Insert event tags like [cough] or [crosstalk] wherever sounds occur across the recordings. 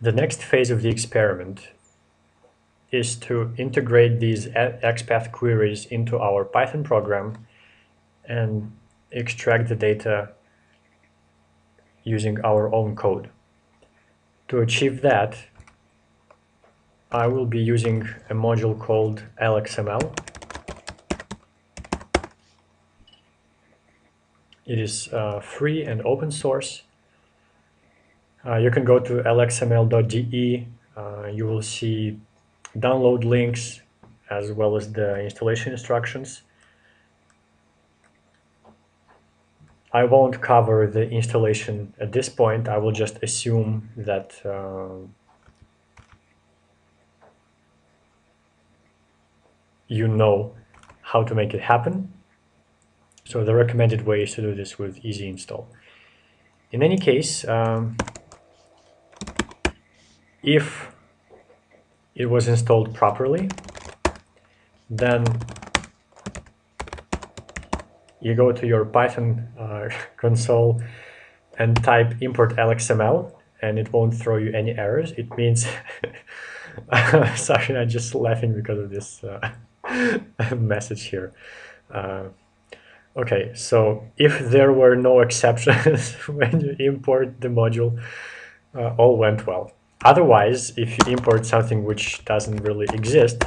The next phase of the experiment is to integrate these XPath queries into our Python program and extract the data using our own code. To achieve that, I will be using a module called LXML. It is uh, free and open source. Uh, you can go to lxml.de. Uh, you will see download links as well as the installation instructions. I won't cover the installation at this point. I will just assume that uh, you know how to make it happen. So the recommended way is to do this with easy install. In any case, um, if it was installed properly, then you go to your Python uh, [laughs] console and type import LXML and it won't throw you any errors. It means, [laughs] sorry, I'm just laughing because of this uh, [laughs] message here. Uh, okay, so if there were no exceptions when you import the module, uh, all went well. Otherwise, if you import something which doesn't really exist,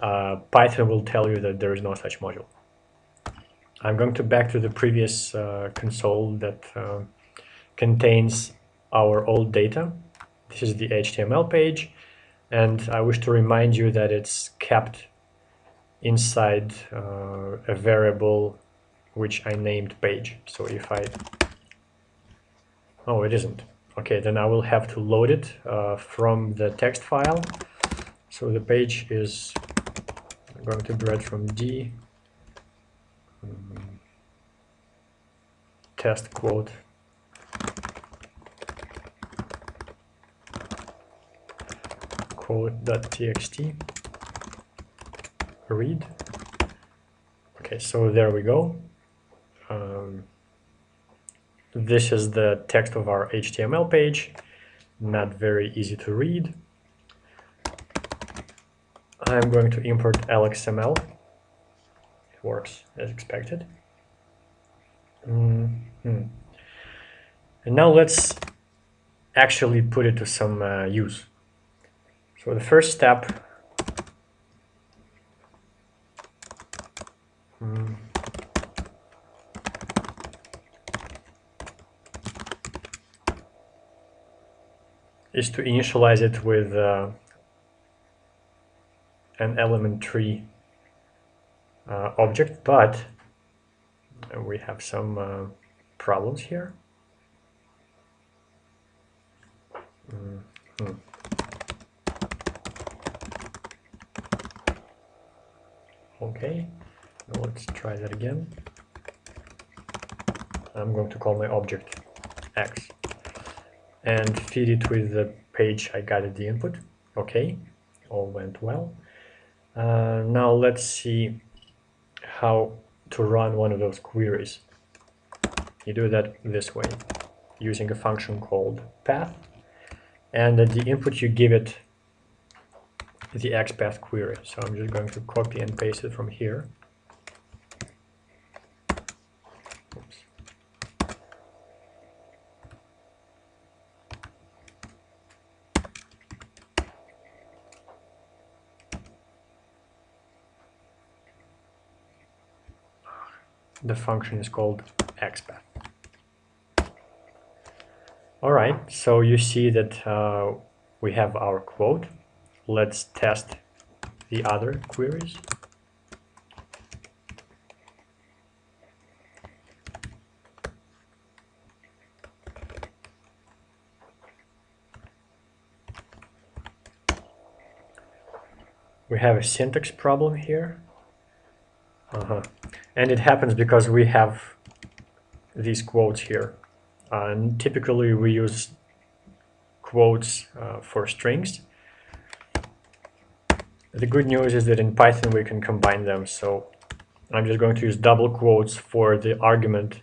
uh, Python will tell you that there is no such module. I'm going to back to the previous uh, console that uh, contains our old data. This is the HTML page, and I wish to remind you that it's kept inside uh, a variable which I named page. So if I... Oh, it isn't. Okay, then I will have to load it uh, from the text file. So the page is going to read from D. Um, test quote. Quote.txt read. Okay so there we go. Um, this is the text of our HTML page, not very easy to read. I'm going to import LXML. It works as expected. Mm -hmm. And now let's actually put it to some uh, use. So the first step is to initialize it with uh, an element tree uh, object, but we have some uh, problems here. Mm -hmm. Okay, let's try that again. I'm going to call my object x and feed it with the page I got at the input. Okay, all went well. Uh, now let's see how to run one of those queries. You do that this way, using a function called path, and at the input you give it the XPath query. So I'm just going to copy and paste it from here. The function is called xpath. All right, so you see that uh, we have our quote. Let's test the other queries. We have a syntax problem here. Uh -huh. And it happens because we have these quotes here. and typically we use quotes uh, for strings. The good news is that in Python we can combine them. So I'm just going to use double quotes for the argument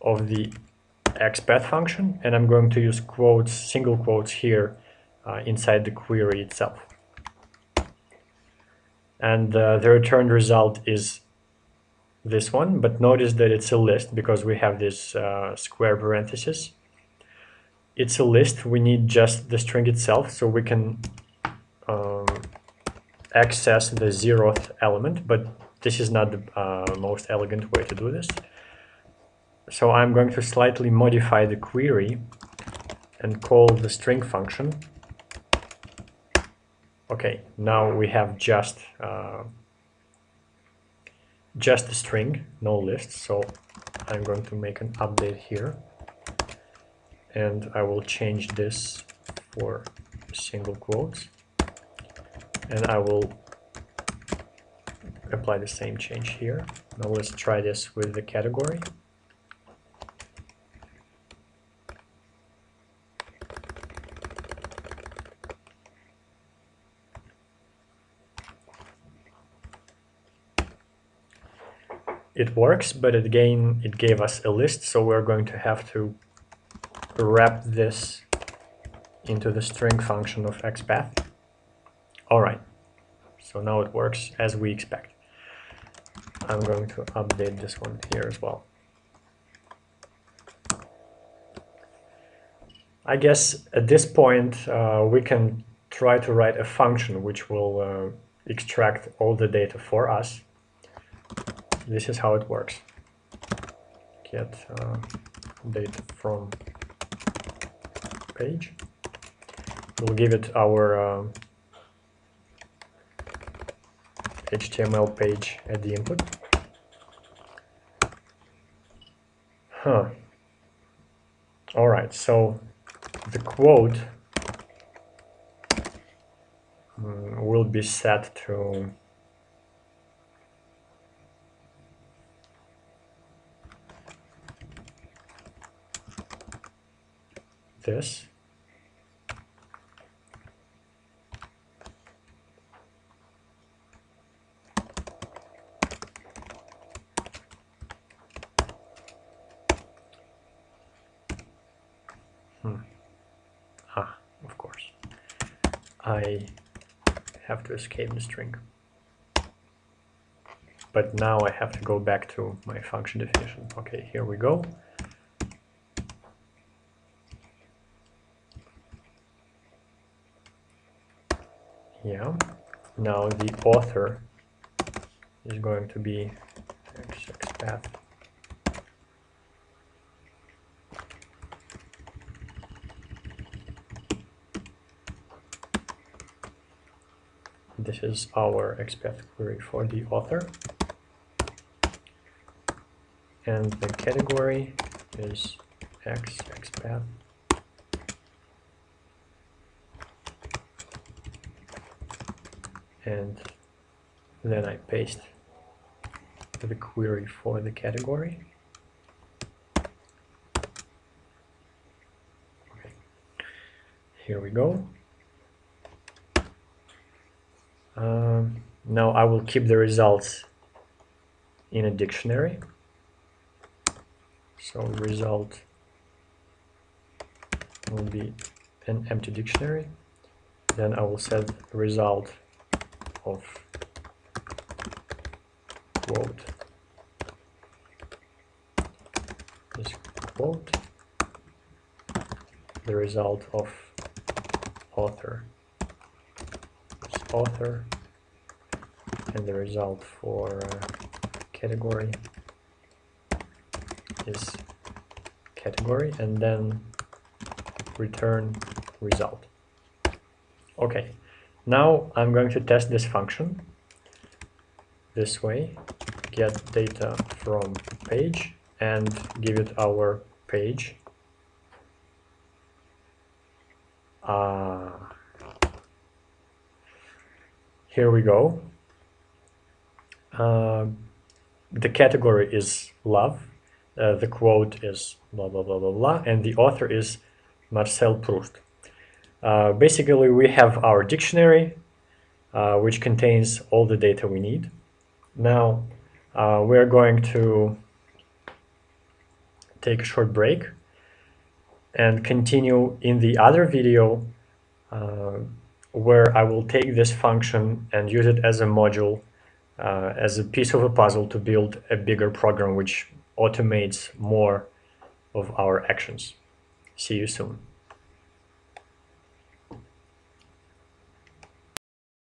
of the xpath function, and I'm going to use quotes, single quotes here uh, inside the query itself. And uh, the returned result is this one, but notice that it's a list because we have this uh, square parenthesis. It's a list, we need just the string itself, so we can um, access the zeroth element, but this is not the uh, most elegant way to do this. So I'm going to slightly modify the query and call the string function. Okay, now we have just uh, just a string, no list. So I'm going to make an update here, and I will change this for single quotes, and I will apply the same change here. Now let's try this with the category. It works, but again, it gave us a list, so we're going to have to wrap this into the string function of xpath. All right, so now it works as we expect. I'm going to update this one here as well. I guess at this point uh, we can try to write a function which will uh, extract all the data for us this is how it works. Get uh, data from page. We'll give it our uh, HTML page at the input. Huh. All right, so the quote um, will be set to this. Hmm. Ah, of course. I have to escape the string. But now I have to go back to my function definition. Okay, here we go. Yeah. Now the author is going to be xpath this is our xpath query for the author. And the category is x and then I paste the query for the category. Okay. Here we go. Um, now I will keep the results in a dictionary. So result will be an empty dictionary. Then I will set result of quote. Is quote the result of author. Is author and the result for uh, category is category and then return result. Okay now I'm going to test this function this way, get data from page and give it our page. Uh, here we go. Uh, the category is love, uh, the quote is blah blah blah blah blah, and the author is Marcel Proust. Uh, basically, we have our dictionary, uh, which contains all the data we need. Now, uh, we're going to take a short break. and continue in the other video uh, where I will take this function and use it as a module, uh, as a piece of a puzzle to build a bigger program which automates more of our actions. See you soon.